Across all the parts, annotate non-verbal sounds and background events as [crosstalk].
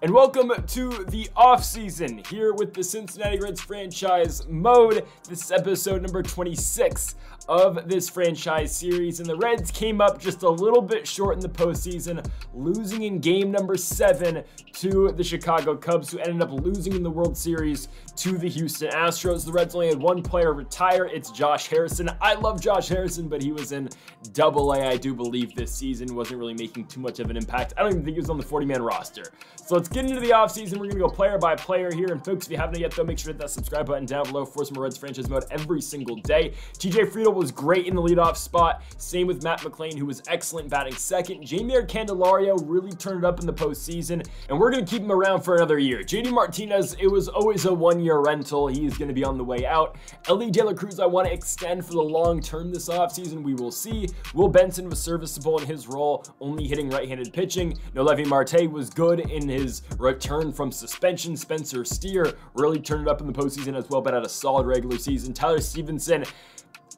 And welcome to the offseason here with the Cincinnati Reds franchise mode. This is episode number 26 of this franchise series. And the Reds came up just a little bit short in the postseason, losing in game number seven to the Chicago Cubs, who ended up losing in the World Series to the Houston Astros. The Reds only had one player retire. It's Josh Harrison. I love Josh Harrison, but he was in double A, I do believe, this season. Wasn't really making too much of an impact. I don't even think he was on the 40 man roster. So let's get into the offseason. We're going to go player by player here. And folks, if you haven't yet, though, make sure to hit that subscribe button down below for some Reds franchise mode every single day. TJ Friedl was great in the leadoff spot. Same with Matt McLain, who was excellent batting second. Jeimer Candelario really turned it up in the postseason, and we're going to keep him around for another year. JD Martinez, it was always a one-year rental. He's going to be on the way out. Elly De La Cruz, I want to extend for the long term this offseason. We will see. Will Benson was serviceable in his role, only hitting right-handed pitching. Noelvi Marte was good in his return from suspension. Spencer Steer really turned it up in the postseason as well, but had a solid regular season. Tyler Stephenson,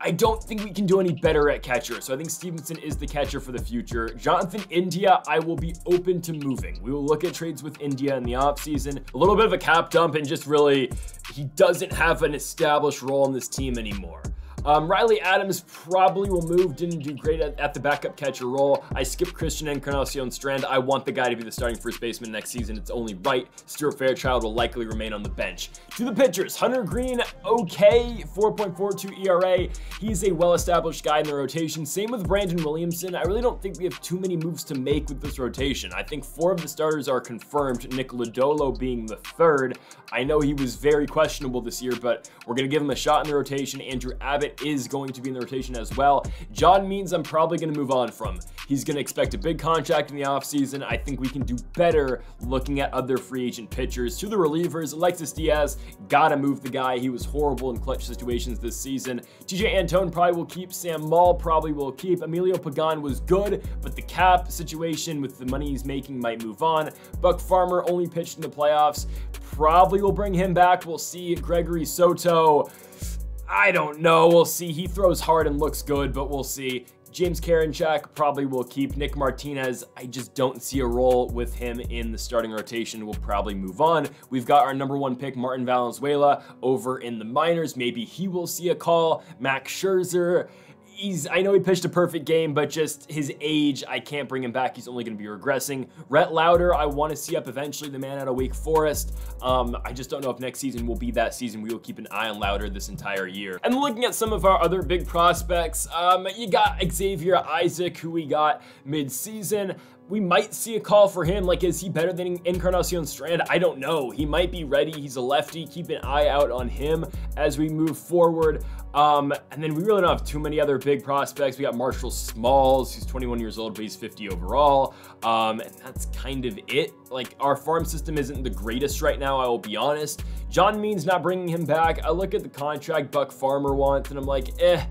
I don't think we can do any better at catcher. So I think Stephenson is the catcher for the future. Jonathan India, I will be open to moving. We will look at trades with India in the offseason. A little bit of a cap dump and just really, he doesn't have an established role in this team anymore. Um, Riley Adams probably will move, didn't do great at, at, the backup catcher role. I skip Christian Encarnacion Strand. I want the guy to be the starting first baseman next season. It's only right. Stuart Fairchild will likely remain on the bench. To the pitchers, Hunter Greene, okay, 4.42 ERA. He's a well-established guy in the rotation. Same with Brandon Williamson. I really don't think we have too many moves to make with this rotation. I think four of the starters are confirmed, Nick Lodolo being the third. I know he was very questionable this year, but we're going to give him a shot in the rotation. Andrew Abbott is going to be in the rotation as well. John Means I'm probably going to move on from. He's going to expect a big contract in the offseason. I think we can do better looking at other free agent pitchers. To the relievers, Alexis Diaz, gotta move the guy. He was horrible in clutch situations this season. Tejay Antone probably will keep. Sam Moll probably will keep. Emilio Pagan was good, but the cap situation with the money he's making might move on. Buck Farmer only pitched in the playoffs. Probably will bring him back. We'll see. Gregory Soto. I don't know. We'll see. He throws hard and looks good, but we'll see. James Karinchak probably will keep. Nick Martinez, I just don't see a role with him in the starting rotation. We'll probably move on. We've got our number one pick, Martin Valenzuela, over in the minors. Maybe he will see a call. Max Scherzer he's I know he pitched a perfect game, but just his age, I can't bring him back. He's only going to be regressing. Rhett Lowder, I want to see up eventually, the man out of Wake Forest. Um, I just don't know if next season will be that season. We will keep an eye on Lowder this entire year. And looking at some of our other big prospects, um, you got Xavier Isaac, who we got mid-season we might see a call for him. Like, is he better than Encarnacion Strand? I don't know. He might be ready. He's a lefty. Keep an eye out on him as we move forward. Um, and then we really don't have too many other big prospects. We got Marshall Smalls, who's 21 years old, but he's 50 overall. Um, and that's kind of it. Like, our farm system isn't the greatest right now, I will be honest. John Means not bringing him back. I look at the contract Buck Farmer wants, and I'm like, eh,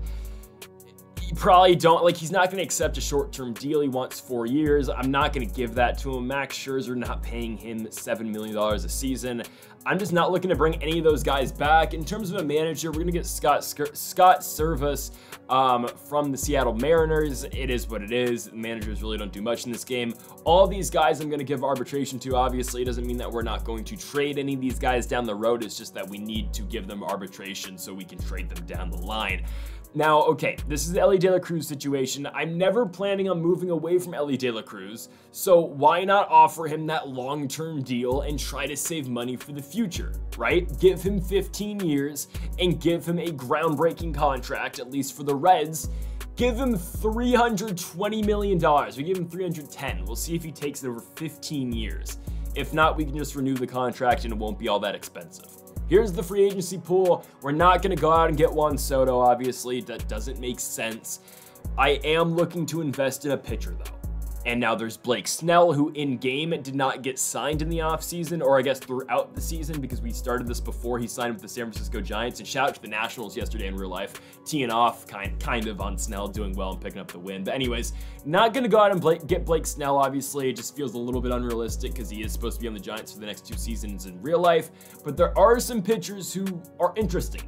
probably don't like he's not going to accept a short-term deal. He wants four years. I'm not going to give that to him. Max Scherzer not paying him seven million dollars a season. I'm just not looking to bring any of those guys back. In terms of a manager, we're going to get Scott Scott Servais um, from the Seattle Mariners. It is what it is. Managers really don't do much in this game. All these guys I'm going to give arbitration to. Obviously, it doesn't mean that we're not going to trade any of these guys down the road. It's just that we need to give them arbitration so we can trade them down the line. Now, okay, this is the Elly De La Cruz situation. I'm never planning on moving away from Elly De La Cruz, so why not offer him that long-term deal and try to save money for the future, right? Give him 15 years and give him a groundbreaking contract, at least for the Reds. Give him $320 million. We give him 310. We'll see if he takes it over 15 years. If not, we can just renew the contract and it won't be all that expensive. Here's the free agency pool. We're not going to go out and get Juan Soto, obviously. That doesn't make sense. I am looking to invest in a pitcher, though. And now there's Blake Snell, who in game did not get signed in the offseason, or I guess throughout the season, because we started this before he signed with the San Francisco Giants. And shout out to the Nationals yesterday in real life, teeing off kind, kind of on Snell, doing well and picking up the win. But, anyways, not going to go out and Blake, get Blake Snell, obviously. It just feels a little bit unrealistic because he is supposed to be on the Giants for the next two seasons in real life. But there are some pitchers who are interesting.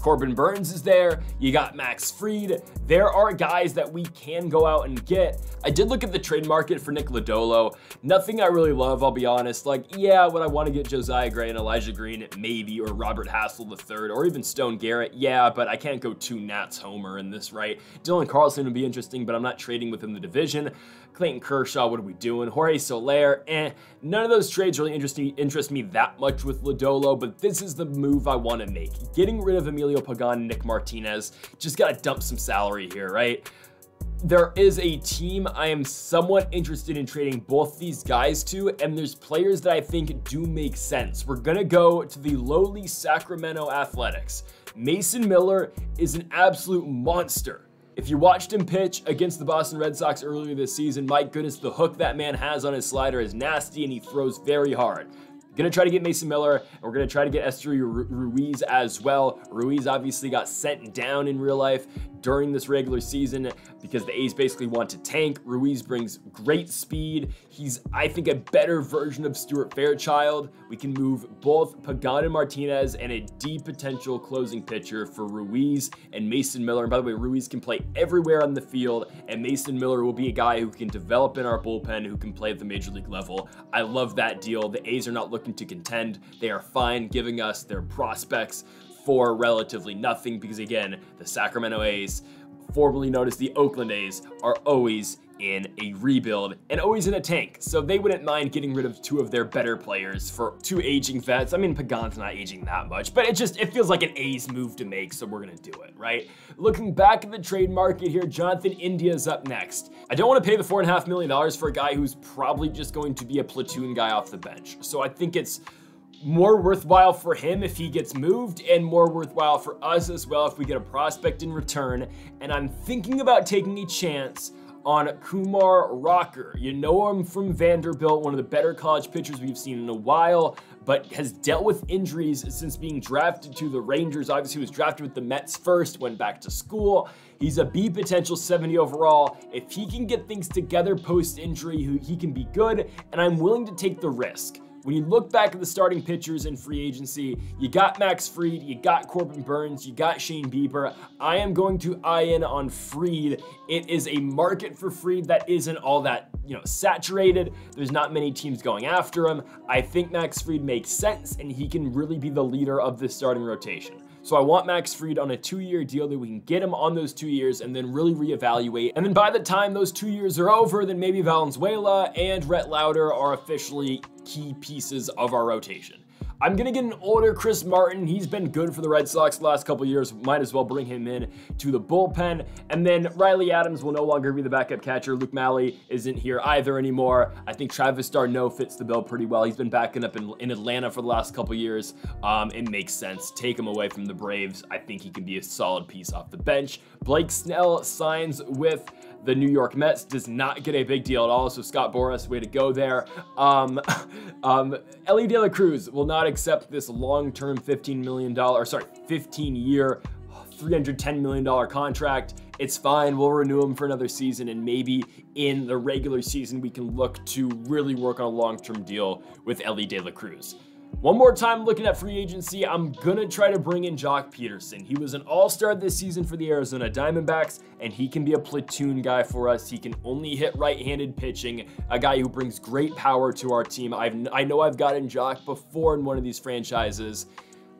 Corbin Burnes is there. You got Max Fried. There are guys that we can go out and get. I did look at the trade market for Nick Lodolo. Nothing I really love, I'll be honest. Like, yeah, would I want to get Josiah Gray and Elijah Green? Maybe, or Robert Hassell III, or even Stone Garrett. Yeah, but I can't go too Nats homer in this, right? Dylan Carlson would be interesting, but I'm not trading within the division. Clayton Kershaw, what are we doing? Jorge Soler, eh. None of those trades really interest me, interest me that much with Lodolo, but this is the move I want to make. Getting rid of Emilio Pagan Nick Martinez. Just got to dump some salary here, right? there is a team I am somewhat interested in trading both these guys to, and there's players that I think do make sense. We're gonna go to the lowly Sacramento Athletics. Mason Miller is an absolute monster. If you watched him pitch against the Boston Red Sox earlier this season, my goodness, the hook that man has on his slider is nasty and he throws very hard. Gonna try to get Mason Miller, and we're gonna try to get Esteury Ruiz as well. Ruiz obviously got sent down in real life during this regular season because the A's basically want to tank. Ruiz brings great speed. He's, I think, a better version of Stuart Fairchild. We can move both Pagan and Martinez and a deep potential closing pitcher for Ruiz and Mason Miller. And by the way, Ruiz can play everywhere on the field, and Mason Miller will be a guy who can develop in our bullpen, who can play at the major league level. I love that deal. The A's are not looking to contend. They are fine giving us their prospects for relatively nothing because again, the Sacramento A's, formerly known as the Oakland A's, are always in a rebuild and always in a tank. So they wouldn't mind getting rid of two of their better players for two aging vets. I mean, Pagan's not aging that much, but it just, it feels like an A's move to make, so we're gonna do it, right? Looking back at the trade market here, Jonathan India's up next. I don't wanna pay the four and a half million dollars for a guy who's probably just going to be a platoon guy off the bench. So I think it's more worthwhile for him if he gets moved and more worthwhile for us as well if we get a prospect in return. And I'm thinking about taking a chance on Kumar Rocker. You know him from Vanderbilt, one of the better college pitchers we've seen in a while, but has dealt with injuries since being drafted to the Rangers. Obviously, was drafted with the Mets first, went back to school. He's a B potential 70 overall. If he can get things together post injury, he can be good, and I'm willing to take the risk. When you look back at the starting pitchers in free agency, you got Max Fried, you got Corbin Burnes, you got Shane Bieber. I am going to eye in on Fried. It is a market for Fried that isn't all that, you know, saturated. There's not many teams going after him. I think Max Fried makes sense and he can really be the leader of this starting rotation. So I want Max Fried on a two-year deal that we can get him on those two years and then really reevaluate. And then by the time those two years are over, then maybe Valenzuela and Rhett Lowder are officially key pieces of our rotation. I'm gonna get an older Chris Martin. He's been good for the Red Sox the last couple years. Might as well bring him in to the bullpen. And then Riley Adams will no longer be the backup catcher. Luke Maile isn't here either anymore. I think Travis d'Arnaud fits the bill pretty well. He's been backing up in, in Atlanta for the last couple years. Um, it makes sense. Take him away from the Braves. I think he can be a solid piece off the bench. Blake Snell signs with the New York Mets does not get a big deal at all. So Scott Boras, way to go there. Um, [laughs] um, Elly De La Cruz will not accept this long-term $15 million, sorry, 15-year, $310 million contract. It's fine. We'll renew him for another season, and maybe in the regular season, we can look to really work on a long-term deal with Elly De La Cruz. One more time looking at free agency, I'm gonna try to bring in Joc Pederson. He was an all-star this season for the Arizona Diamondbacks, and he can be a platoon guy for us. He can only hit right-handed pitching, a guy who brings great power to our team. I've, I know I've gotten Jock before in one of these franchises,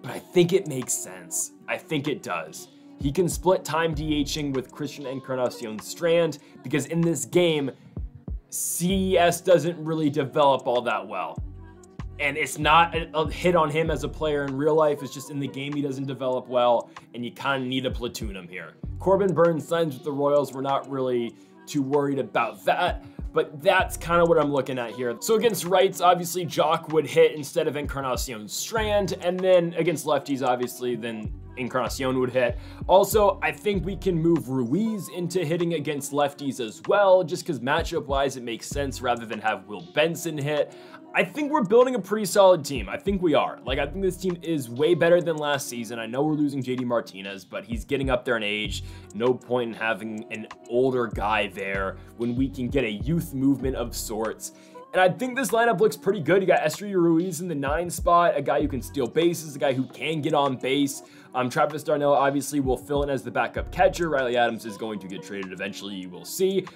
but I think it makes sense. I think it does. He can split time DHing with Christian Encarnacion Strand, because in this game, CES doesn't really develop all that well and it's not a, hit on him as a player in real life. It's just in the game he doesn't develop well, and you kind of need to platoon him here. Corbin Burnes signs with the Royals. We're not really too worried about that, but that's kind of what I'm looking at here. So against rights, obviously Joc would hit instead of Encarnacion Strand, and then against lefties, obviously, then Encarnacion would hit. Also, I think we can move Ruiz into hitting against lefties as well, just because matchup-wise it makes sense rather than have Will Benson hit. I think we're building a pretty solid team. I think we are. Like, I think this team is way better than last season. I know we're losing JD Martinez, but he's getting up there in age. No point in having an older guy there when we can get a youth movement of sorts And I think this lineup looks pretty good. You got Esteury Ruiz in the nine spot, a guy who can steal bases, a guy who can get on base. Um, Travis d'Arnaud obviously will fill in as the backup catcher. Riley Adams is going to get traded eventually, you will see.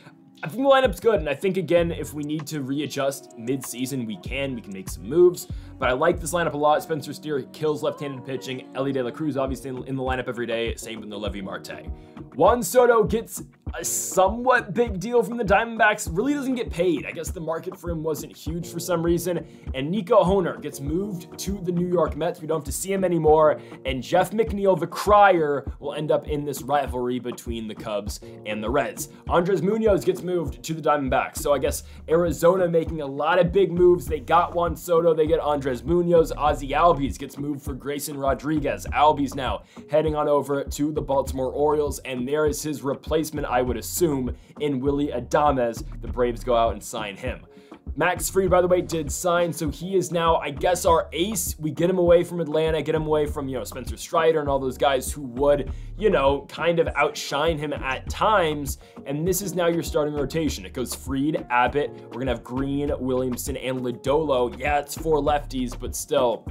I think the lineup's good, and I think again, if we need to readjust mid-season, we can. We can make some moves, but I like this lineup a lot. Spencer Steer kills left-handed pitching. Elly De La Cruz obviously in the lineup every day. Same with Noelvi Marte. Juan Soto gets a somewhat big deal from the Diamondbacks. Really doesn't get paid. I guess the market for him wasn't huge for some reason. And Nico Hoerner gets moved to the New York Mets. We don't have to see him anymore. And Jeff McNeil, the crier, will end up in this rivalry between the Cubs and the Reds. Andres Munoz gets moved to the Diamondbacks. So I guess Arizona making a lot of big moves. They got Juan Soto. They get Andres Munoz. Ozzy Albies gets moved for Grayson Rodriguez. Albies now heading on over to the Baltimore Orioles. And there is his replacement. I would assume, in Willie Adames. The Braves go out and sign him. Max Fried, by the way, did sign, so he is now, I guess, our ace. We get him away from Atlanta, get him away from, you know, Spencer Strider and all those guys who would, you know, kind of outshine him at times. And this is now your starting rotation. It goes Fried, Abbott, we're going to have Greene, Williamson, and Lodolo. Yeah, it's four lefties, but still,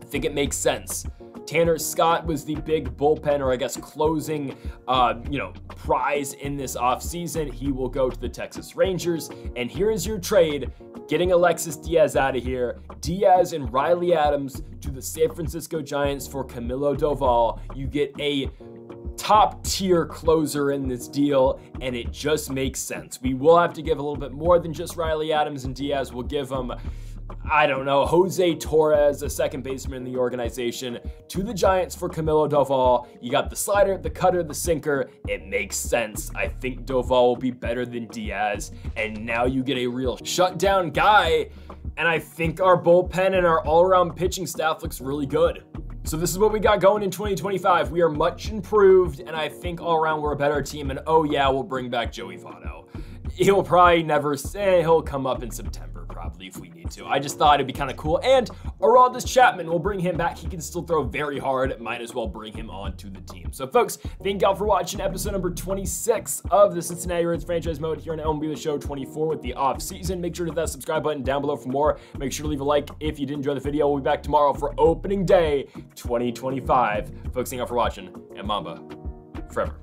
I think it makes sense. Tanner Scott was the big bullpen, or I guess closing, uh, you know, prize in this offseason. He will go to the Texas Rangers. And here is your trade getting Alexis Diaz out of here. Diaz and Riley Adams to the San Francisco Giants for Camilo Doval. You get a top tier closer in this deal, and it just makes sense. We will have to give a little bit more than just Riley Adams and Diaz. We'll give them I don't know, Jose Torres, a second baseman in the organization, to the Giants for Camilo Doval. You got the slider, the cutter, the sinker. It makes sense. I think Doval will be better than Diaz. And now you get a real shutdown guy. And I think our bullpen and our all around pitching staff looks really good. So this is what we got going in 2025. We are much improved, and I think all around we're a better team. And oh yeah, we'll bring back Joey Votto. He'll probably never say he'll come up in September probably if we need to. I just thought it'd be kind of cool. And Aroldis Chapman, we'll bring him back. He can still throw very hard. Might as well bring him on to the team. So, folks, thank y'all for watching episode number 26 of the Cincinnati Reds franchise mode here on MLB The Show 24 with the off season. Make sure to hit that subscribe button down below for more. Make sure to leave a like if you did enjoy the video. We'll be back tomorrow for opening day 2025. Folks, thank y'all for watching, and Mamba forever.